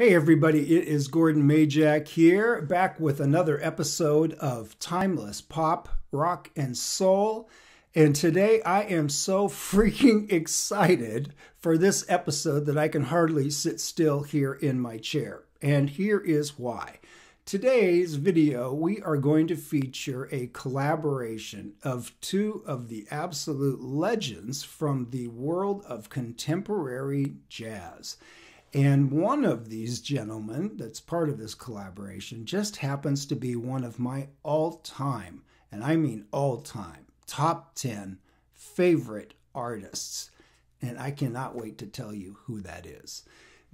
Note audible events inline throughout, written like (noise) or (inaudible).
Hey everybody, it is Gordon Majak here, back with another episode of Timeless Pop, Rock, and Soul. And today I am so (laughs) freaking excited for this episode that I can hardly sit still here in my chair. And here is why. Today's video, we are going to feature a collaboration of two of the absolute legends from the world of contemporary jazz. And one of these gentlemen that's part of this collaboration just happens to be one of my all time, and I mean all time, top 10 favorite artists. And I cannot wait to tell you who that is.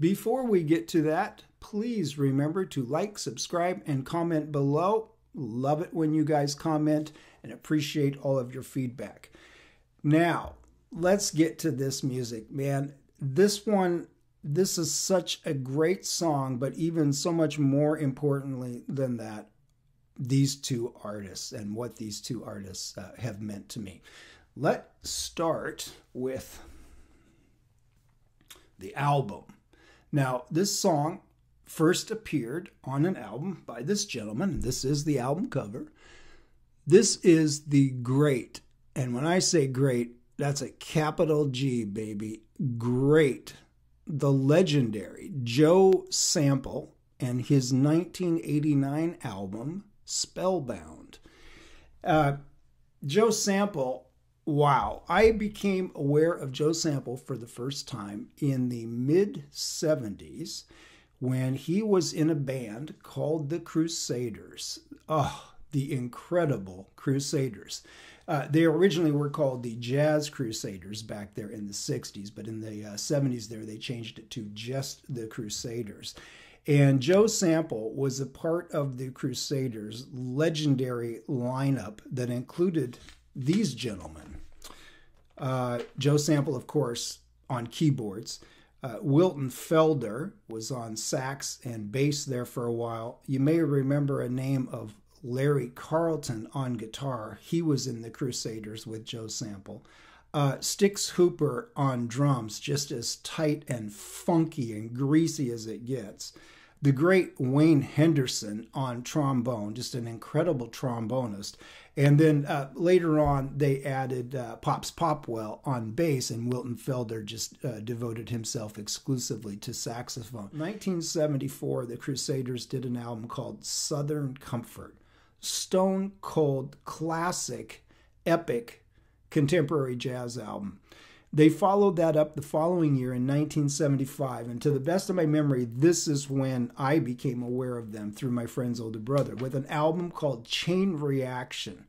Before we get to that, please remember to like, subscribe, and comment below. Love it when you guys comment and appreciate all of your feedback. Now, let's get to this music, man. This one this is such a great song, but even so much more importantly than that, these two artists and what these two artists uh, have meant to me. Let's start with the album. Now, this song first appeared on an album by this gentleman. This is the album cover. This is the great, and when I say great, that's a capital G, baby, great the legendary Joe Sample and his 1989 album Spellbound. Uh, Joe Sample, wow, I became aware of Joe Sample for the first time in the mid 70s when he was in a band called the Crusaders. Oh, the incredible Crusaders. Uh, they originally were called the Jazz Crusaders back there in the 60s, but in the uh, 70s there they changed it to just the Crusaders. And Joe Sample was a part of the Crusaders' legendary lineup that included these gentlemen. Uh, Joe Sample, of course, on keyboards. Uh, Wilton Felder was on sax and bass there for a while. You may remember a name of Larry Carlton on guitar. He was in the Crusaders with Joe Sample. Uh, Stix Hooper on drums, just as tight and funky and greasy as it gets. The great Wayne Henderson on trombone, just an incredible trombonist. And then uh, later on, they added uh, Pops Popwell on bass, and Wilton Felder just uh, devoted himself exclusively to saxophone. 1974, the Crusaders did an album called Southern Comfort stone cold, classic, epic contemporary jazz album. They followed that up the following year in 1975, and to the best of my memory, this is when I became aware of them through my friend's older brother with an album called Chain Reaction,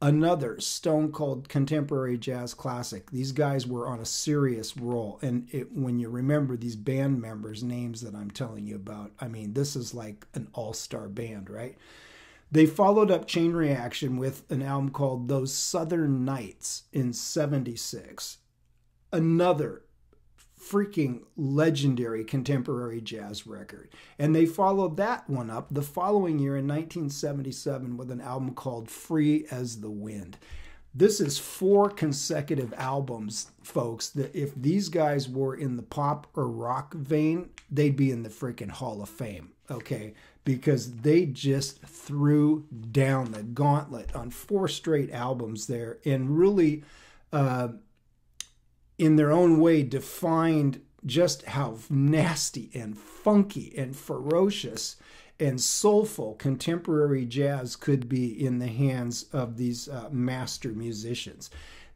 another stone cold contemporary jazz classic. These guys were on a serious roll, and it, when you remember these band members' names that I'm telling you about, I mean, this is like an all star band, right? They followed up Chain Reaction with an album called Those Southern Nights in 76. Another freaking legendary contemporary jazz record. And they followed that one up the following year in 1977 with an album called Free as the Wind. This is four consecutive albums, folks, that if these guys were in the pop or rock vein, they'd be in the freaking Hall of Fame, okay? Because they just threw down the gauntlet on four straight albums there and really, uh, in their own way, defined just how nasty and funky and ferocious and soulful contemporary jazz could be in the hands of these uh, master musicians.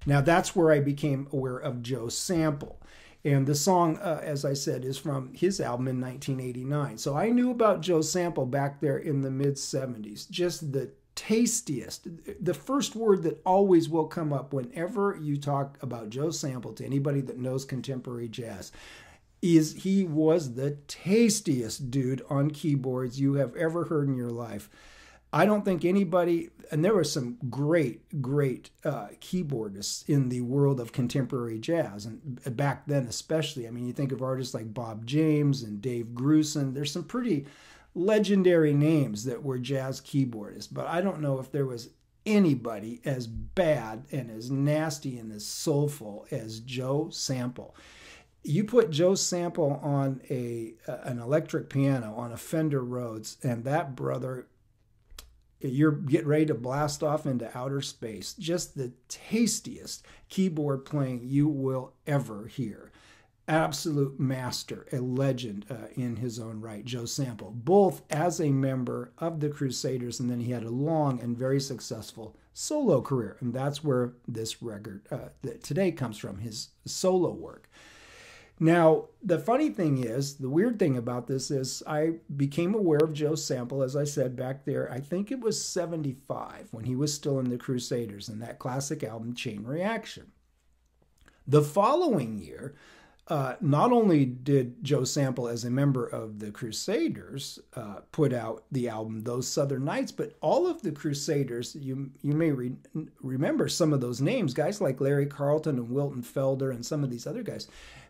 Now, that's where I became aware of Joe Sample. And the song, uh, as I said, is from his album in 1989. So I knew about Joe Sample back there in the mid 70s. Just the tastiest, the first word that always will come up whenever you talk about Joe Sample to anybody that knows contemporary jazz is he was the tastiest dude on keyboards you have ever heard in your life. I don't think anybody, and there were some great, great uh, keyboardists in the world of contemporary jazz, and back then especially. I mean, you think of artists like Bob James and Dave Grusin. There's some pretty legendary names that were jazz keyboardists, but I don't know if there was anybody as bad and as nasty and as soulful as Joe Sample you put Joe Sample on a an electric piano on a Fender Rhodes, and that brother, you're getting ready to blast off into outer space. Just the tastiest keyboard playing you will ever hear. Absolute master, a legend uh, in his own right, Joe Sample, both as a member of the Crusaders, and then he had a long and very successful solo career, and that's where this record uh, today comes from, his solo work. Now, the funny thing is, the weird thing about this is I became aware of Joe Sample, as I said back there, I think it was 75 when he was still in the Crusaders and that classic album, Chain Reaction. The following year, uh, not only did Joe Sample, as a member of the Crusaders, uh, put out the album "Those Southern Nights," but all of the Crusaders, you you may re- remember some of those names, guys like Larry Carlton and Wilton Felder, and some of these other guys.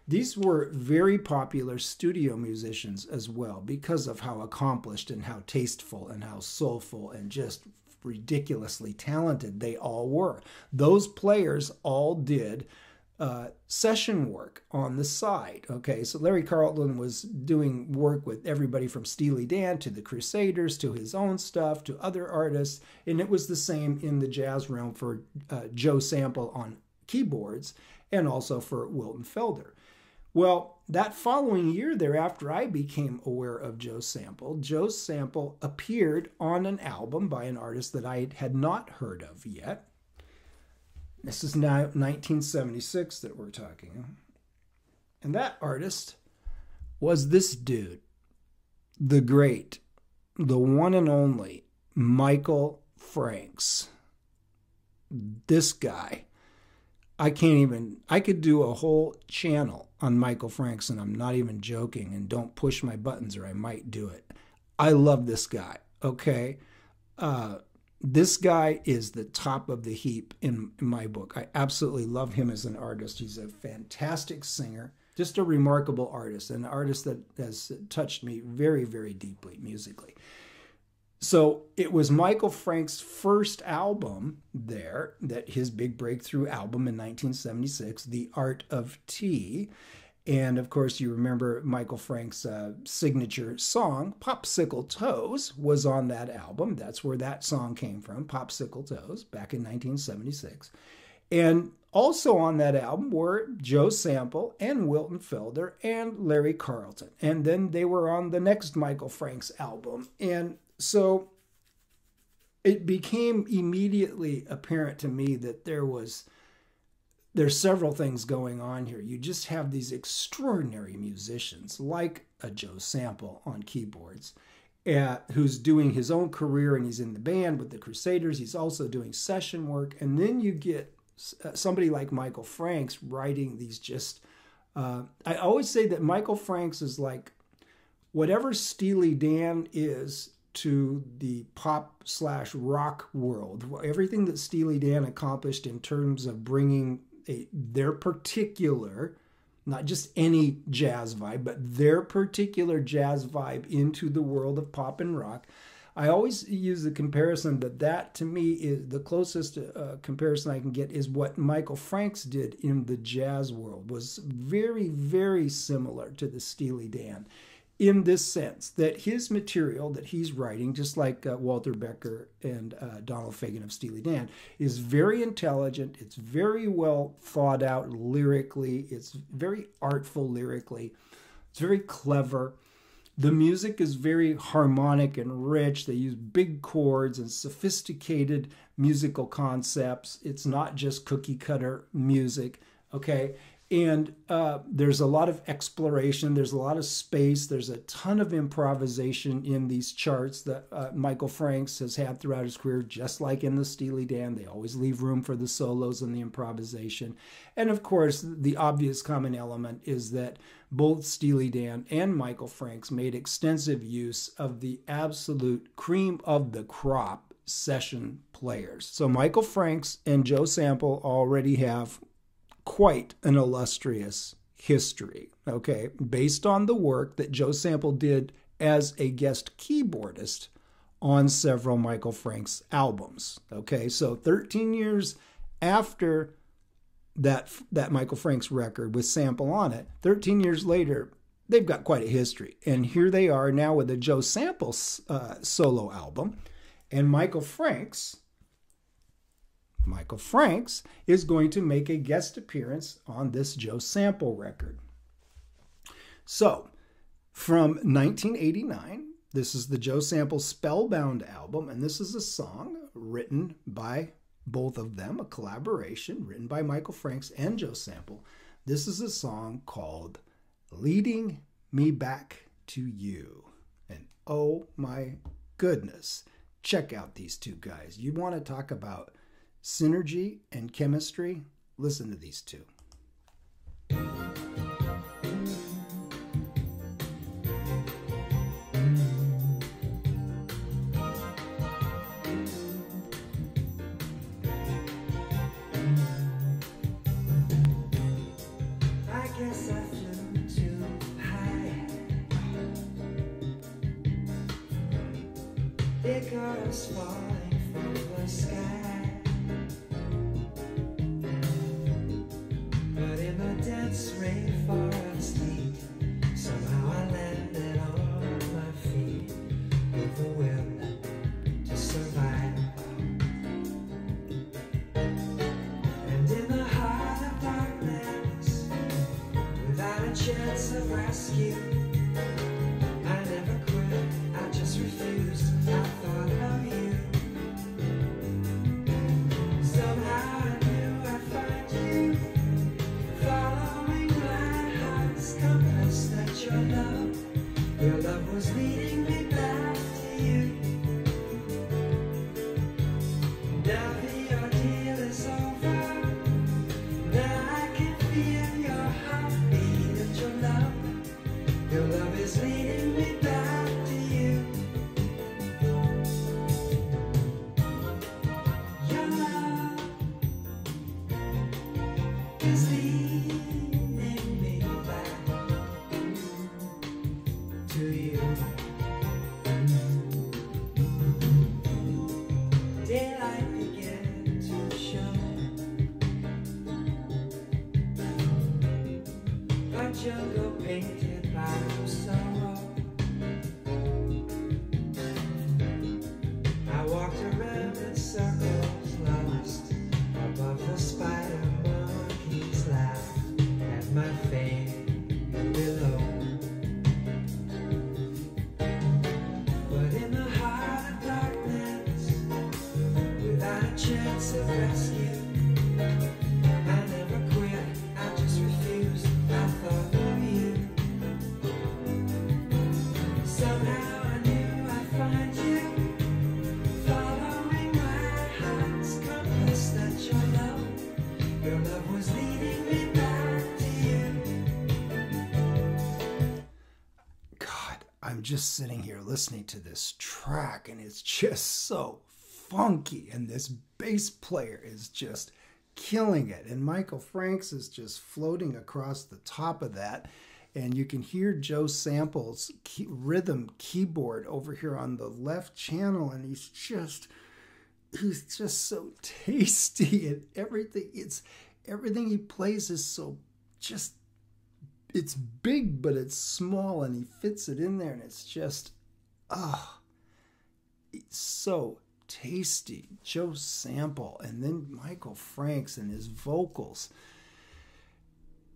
These were very popular studio musicians as well because of how accomplished and how tasteful and how soulful and just ridiculously talented they all were. Those players all did uh, session work on the side. Okay, so Larry Carlton was doing work with everybody from Steely Dan to the Crusaders to his own stuff to other artists, and it was the same in the jazz realm for uh, Joe Sample on keyboards and also for Wilton Felder. Well, that following year thereafter, I became aware of Joe Sample. Joe Sample appeared on an album by an artist that I had not heard of yet. This is now 1976 that we're talking. And that artist was this dude, the great, the one and only Michael Franks. This guy. I can't even, I could do a whole channel on Michael Franks, and I'm not even joking. And don't push my buttons, or I might do it. I love this guy. Okay, uh, this guy is the top of the heap in, in my book. I absolutely love him as an artist. He's a fantastic singer, just a remarkable artist, an artist that has touched me very, very deeply musically. So it was Michael Franks' first album there, that his big breakthrough album in 1976, The Art of Tea. And of course, you remember Michael Franks' uh, signature song, Popsicle Toes, was on that album. That's where that song came from, Popsicle Toes, back in 1976. And also on that album were Joe Sample and Wilton Felder and Larry Carlton. And then they were on the next Michael Franks album. And so it became immediately apparent to me that there was there's several things going on here. You just have these extraordinary musicians like a Joe Sample on keyboards, uh, who's doing his own career and he's in the band with the Crusaders. He's also doing session work, and then you get uh, somebody like Michael Franks writing these just. Uh, I always say that Michael Franks is like whatever Steely Dan is to the pop slash rock world. Everything that Steely Dan accomplished in terms of bringing a, their particular, not just any jazz vibe, but their particular jazz vibe into the world of pop and rock. I always use the comparison that that to me is the closest uh, comparison I can get is what Michael Franks did in the jazz world was very very similar to the Steely Dan in this sense that his material that he's writing, just like uh, Walter Becker and uh, Donald Fagen of Steely Dan, is very intelligent. It's very well thought out lyrically. It's very artful lyrically. It's very clever. The music is very harmonic and rich. They use big chords and sophisticated musical concepts. It's not just cookie cutter music. Okay and uh, there's a lot of exploration there's a lot of space there's a ton of improvisation in these charts that uh, michael franks has had throughout his career just like in the steely dan. They always leave room for the solos and the improvisation. And of course the obvious common element is that both steely dan and michael franks made extensive use of the absolute cream of the crop session players. So michael franks and joe sample already have quite an illustrious history, okay, based on the work that Joe Sample did as a guest keyboardist on several Michael Franks albums. Okay, so 13 years after that that Michael Franks record with sample on it. 13 years later, they've got quite a history. And here they are now with a Joe Sample uh, solo album. And Michael Franks, Michael Franks is going to make a guest appearance on this Joe Sample record. So, from 1989, this is the Joe Sample Spellbound album, and this is a song written by both of them, a collaboration written by Michael Franks and Joe Sample. This is a song called Leading Me Back to You. And oh my goodness, check out these two guys. You want to talk about synergy and chemistry? Listen to these two. was leading me jungle painted by just sitting here listening to this track and it's just so funky and this bass player is just killing it. And Michael Franks is just floating across the top of that and you can hear Joe Sample's key, rhythm keyboard over here on the left channel and he's just he's just so (laughs) tasty and everything it's everything he plays is so just it's big, but it's small, and he fits it in there, and it's just, ah, oh, it's so tasty. Joe Sample, and then Michael Franks and his vocals.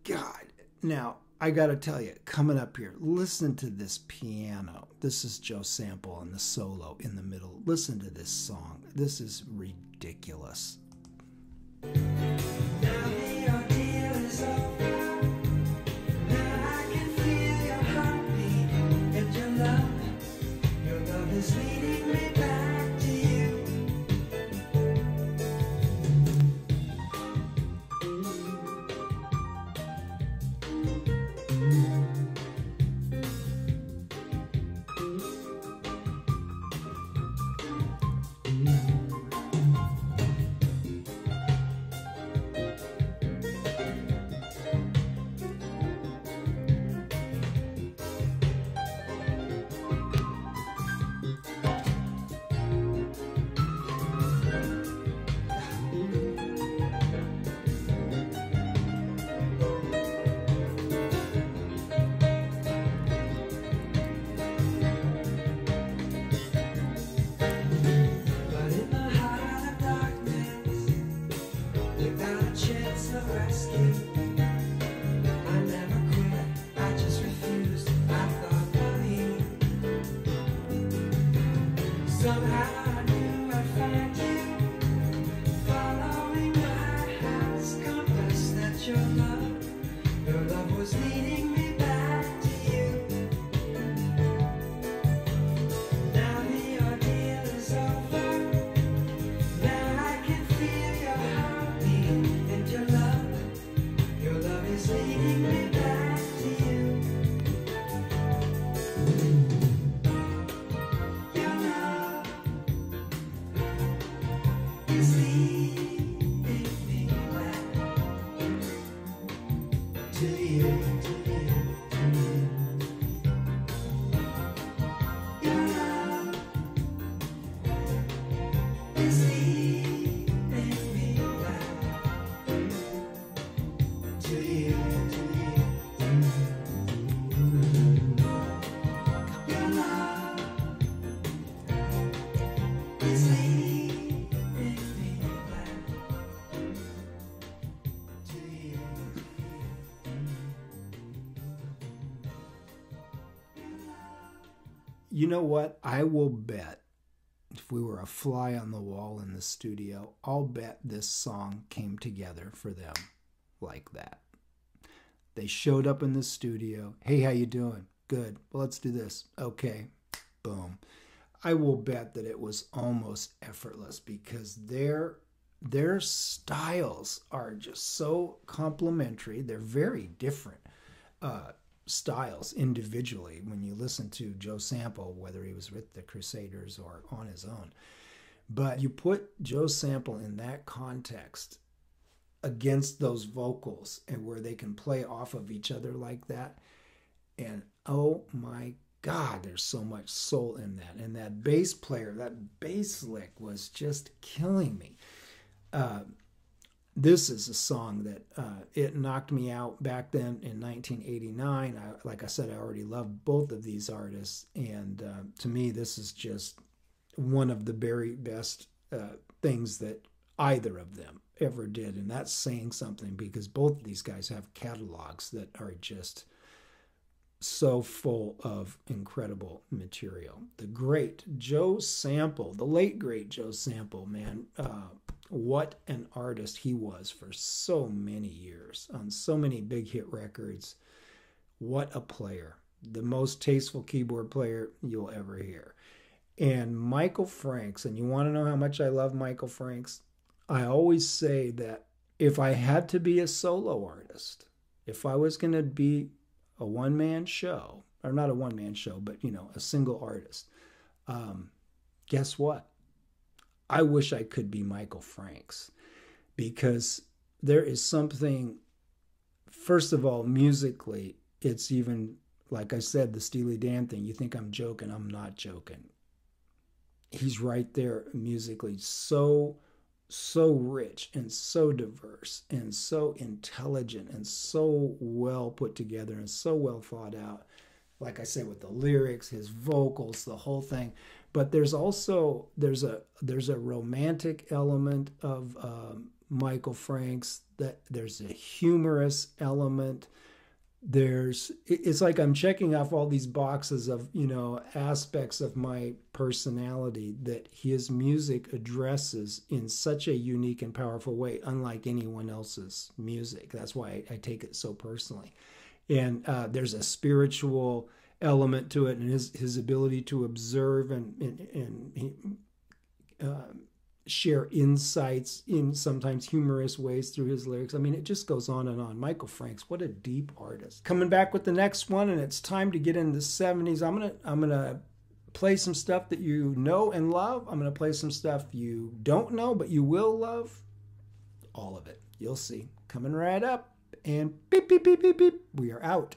God, now I got to tell you, coming up here, listen to this piano. This is Joe Sample and the solo in the middle. Listen to this song. This is ridiculous. You know what? I will bet if we were a fly on the wall in the studio, I'll bet this song came together for them like that. They showed up in the studio. Hey, how you doing? Good. Well, let's do this. Okay. Boom. I will bet that it was almost effortless because their their styles are just so complementary. They're very different. Uh, styles individually when you listen to Joe Sample, whether he was with the Crusaders or on his own. But you put Joe Sample in that context against those vocals and where they can play off of each other like that. And oh my God, there's so much soul in that. And that bass player, that bass lick was just killing me. Uh, this is a song that uh, it knocked me out back then in 1989. I, like I said, I already loved both of these artists, and uh, to me, this is just one of the very best uh, things that either of them ever did, and that's saying something because both of these guys have catalogs that are just so full of incredible material. The great Joe Sample, the late great Joe Sample, man, uh, what an artist he was for so many years on so many big hit records. What a player. The most tasteful keyboard player you'll ever hear. And Michael Franks, and you want to know how much I love Michael Franks? I always say that if I had to be a solo artist, if I was going to be a one man show, or not a one man show, but you know, a single artist, um, guess what? I wish I could be Michael Franks because there is something, first of all, musically, it's even, like I said, the Steely Dan thing. You think I'm joking, I'm not joking. He's right there musically, so, so rich and so diverse and so intelligent and so well put together and so well thought out. Like I said, with the lyrics, his vocals, the whole thing but there's also there's a there's a romantic element of um, Michael Franks that there's a humorous element. There's it's like I'm checking off all these boxes of you know aspects of my personality that his music addresses in such a unique and powerful way unlike anyone else's music. That's why I, I take it so personally. And uh, there's a spiritual element to it and his, his ability to observe and, and, and uh, share insights in sometimes humorous ways through his lyrics. I mean, it just goes on and on. Michael Franks, what a deep artist. Coming back with the next one, and it's time to get into the 70s. I'm gonna I'm gonna play some stuff that you know and love. I'm gonna play some stuff you don't know but you will love. All of it. You'll see. Coming right up. And beep beep beep beep beep. We are out